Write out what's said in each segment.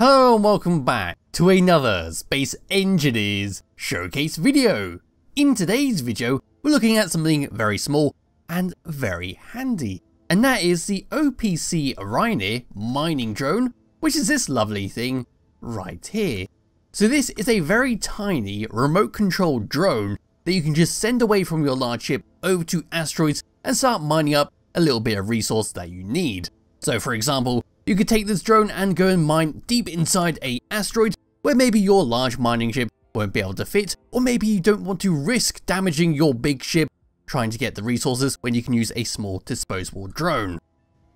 Hello and welcome back to another Space Engineers showcase video. In today's video, we're looking at something very small and very handy, and that is the OPC Rynir mining drone, which is this lovely thing right here. So this is a very tiny remote controlled drone that you can just send away from your large ship over to asteroids and start mining up a little bit of resource that you need. So for example, you could take this drone and go and mine deep inside a asteroid where maybe your large mining ship won't be able to fit, or maybe you don't want to risk damaging your big ship trying to get the resources when you can use a small disposable drone.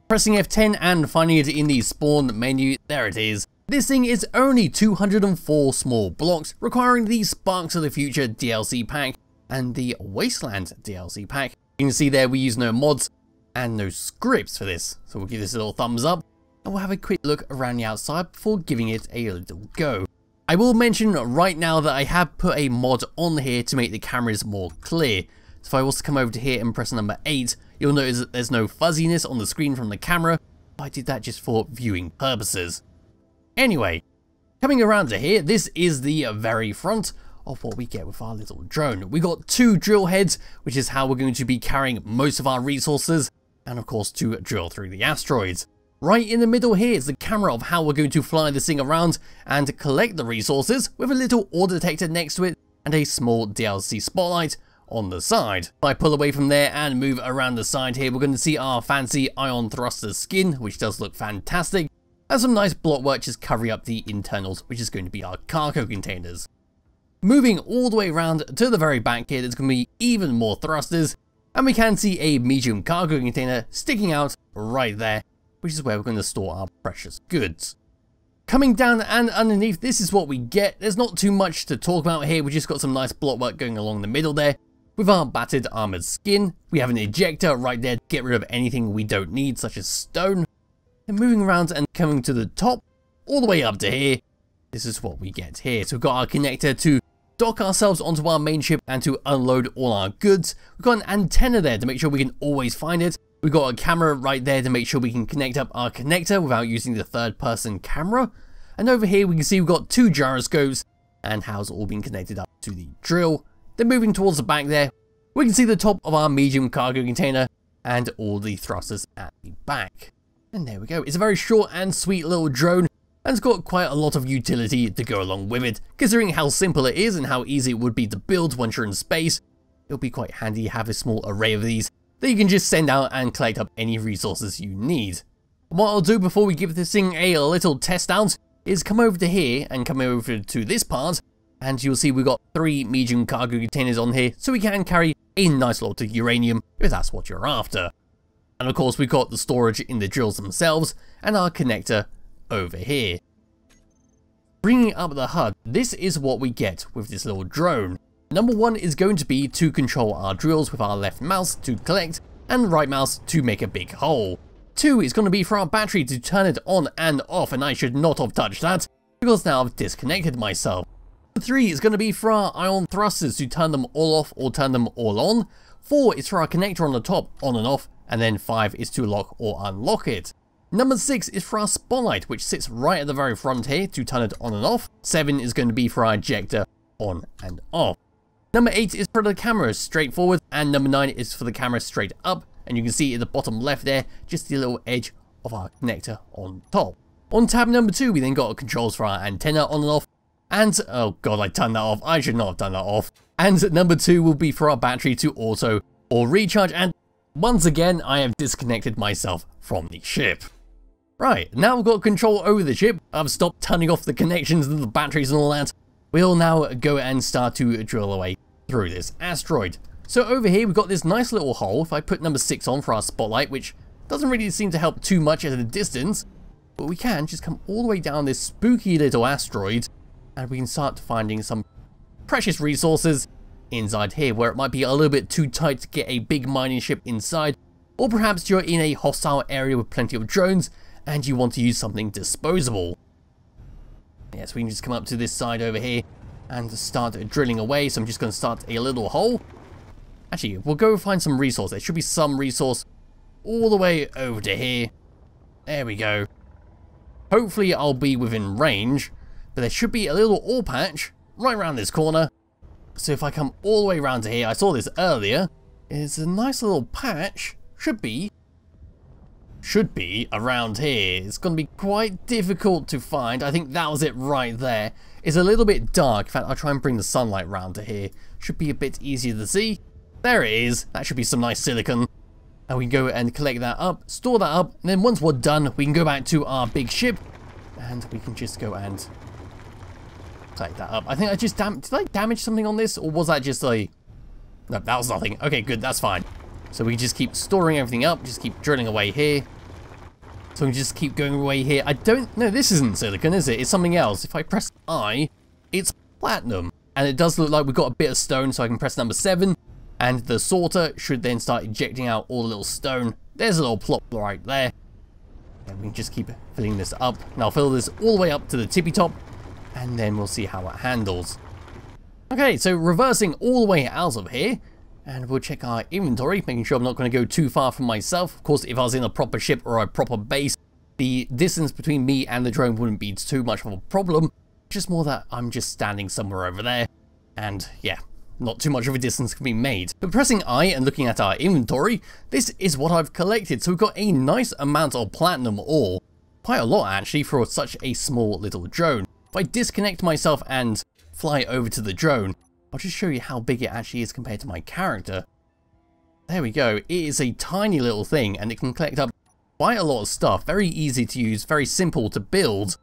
Pressing F10 and finding it in the spawn menu, there it is. This thing is only 204 small blocks, requiring the Sparks of the Future DLC pack and the Wasteland DLC pack. You can see there we use no mods and no scripts for this, so we'll give this a little thumbs up and we'll have a quick look around the outside before giving it a little go. I will mention right now that I have put a mod on here to make the cameras more clear. So if I was to come over to here and press number 8, you'll notice that there's no fuzziness on the screen from the camera. I did that just for viewing purposes. Anyway, coming around to here, this is the very front of what we get with our little drone. We got two drill heads, which is how we're going to be carrying most of our resources, and of course to drill through the asteroids. Right in the middle here is the camera of how we're going to fly this thing around and collect the resources with a little ore detector next to it and a small DLC spotlight on the side. If I pull away from there and move around the side here, we're going to see our fancy ion thruster skin, which does look fantastic, and some nice block work just covering up the internals, which is going to be our cargo containers. Moving all the way around to the very back here, there's going to be even more thrusters, and we can see a medium cargo container sticking out right there which is where we're going to store our precious goods. Coming down and underneath, this is what we get. There's not too much to talk about here. We just got some nice block work going along the middle there. With our battered armored skin, we have an ejector right there to get rid of anything we don't need, such as stone. And moving around and coming to the top, all the way up to here, this is what we get here. So we've got our connector to dock ourselves onto our main ship and to unload all our goods. We've got an antenna there to make sure we can always find it. We've got a camera right there to make sure we can connect up our connector without using the third person camera. And over here we can see we've got two gyroscopes and how it's all been connected up to the drill. Then moving towards the back there, we can see the top of our medium cargo container and all the thrusters at the back. And there we go. It's a very short and sweet little drone and it's got quite a lot of utility to go along with it. Considering how simple it is and how easy it would be to build once you're in space, it'll be quite handy to have a small array of these that you can just send out and collect up any resources you need. What I'll do before we give this thing a little test out is come over to here and come over to this part and you'll see we've got three medium cargo containers on here so we can carry a nice lot of uranium if that's what you're after. And of course we've got the storage in the drills themselves and our connector over here. Bringing up the HUD, this is what we get with this little drone. Number one is going to be to control our drills with our left mouse to collect and right mouse to make a big hole. Two is going to be for our battery to turn it on and off and I should not have touched that because now I've disconnected myself. Three is going to be for our ion thrusters to turn them all off or turn them all on. Four is for our connector on the top on and off and then five is to lock or unlock it. Number 6 is for our spotlight, which sits right at the very front here to turn it on and off. 7 is going to be for our ejector on and off. Number 8 is for the camera straight forward, and number 9 is for the camera straight up. And you can see at the bottom left there, just the little edge of our connector on top. On tab number 2, we then got controls for our antenna on and off. And, oh god, I turned that off. I should not have done that off. And number 2 will be for our battery to auto or recharge. And once again, I have disconnected myself from the ship. Right, now we've got control over the ship. I've stopped turning off the connections and the batteries and all that. We'll now go and start to drill away through this asteroid. So over here we've got this nice little hole, if I put number 6 on for our spotlight, which doesn't really seem to help too much at a distance, but we can just come all the way down this spooky little asteroid, and we can start finding some precious resources inside here, where it might be a little bit too tight to get a big mining ship inside, or perhaps you're in a hostile area with plenty of drones, and you want to use something disposable. Yeah, so we can just come up to this side over here, and start drilling away. So I'm just going to start a little hole. Actually, we'll go find some resource. There should be some resource all the way over to here. There we go. Hopefully I'll be within range, but there should be a little ore patch right around this corner. So if I come all the way around to here, I saw this earlier, it's a nice little patch, should be, should be around here. It's going to be quite difficult to find. I think that was it right there. It's a little bit dark. In fact, I'll try and bring the sunlight round to here. Should be a bit easier to see. There it is. That should be some nice silicon. And we can go and collect that up, store that up, and then once we're done, we can go back to our big ship, and we can just go and collect that up. I think I just dam did I damage something on this, or was that just like... No, that was nothing. Okay, good, that's fine. So we just keep storing everything up, just keep drilling away here. So we just keep going away here. I don't... No, this isn't silicon, is it? It's something else. If I press I, it's platinum. And it does look like we've got a bit of stone, so I can press number 7, and the sorter should then start ejecting out all the little stone. There's a little plot right there. And we can just keep filling this up. And I'll fill this all the way up to the tippy top, and then we'll see how it handles. Okay, so reversing all the way out of here, and we'll check our inventory, making sure I'm not going to go too far from myself. Of course, if I was in a proper ship or a proper base, the distance between me and the drone wouldn't be too much of a problem. Just more that I'm just standing somewhere over there. And yeah, not too much of a distance can be made. But pressing I and looking at our inventory, this is what I've collected. So we've got a nice amount of platinum ore. Quite a lot actually for such a small little drone. If I disconnect myself and fly over to the drone, I'll just show you how big it actually is compared to my character. There we go. It is a tiny little thing and it can collect up quite a lot of stuff. Very easy to use, very simple to build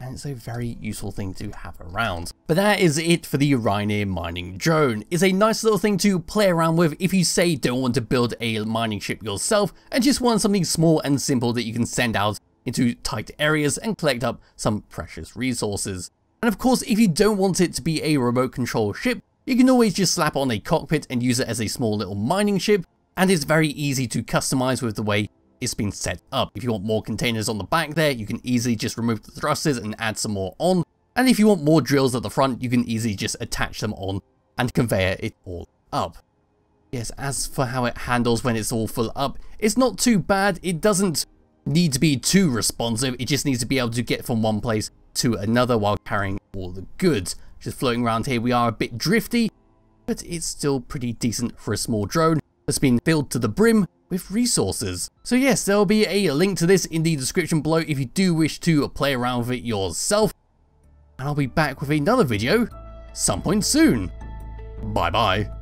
and it's a very useful thing to have around. But that is it for the Rynir mining drone. It's a nice little thing to play around with if you say don't want to build a mining ship yourself and just want something small and simple that you can send out into tight areas and collect up some precious resources. And of course, if you don't want it to be a remote control ship, you can always just slap on a cockpit and use it as a small little mining ship, and it's very easy to customize with the way it's been set up. If you want more containers on the back there, you can easily just remove the thrusters and add some more on. And if you want more drills at the front, you can easily just attach them on and conveyor it all up. Yes, as for how it handles when it's all full up, it's not too bad. It doesn't need to be too responsive. It just needs to be able to get from one place to another while carrying all the goods. Just floating around here, we are a bit drifty, but it's still pretty decent for a small drone that's been filled to the brim with resources. So yes, there'll be a link to this in the description below if you do wish to play around with it yourself. And I'll be back with another video some point soon. Bye bye.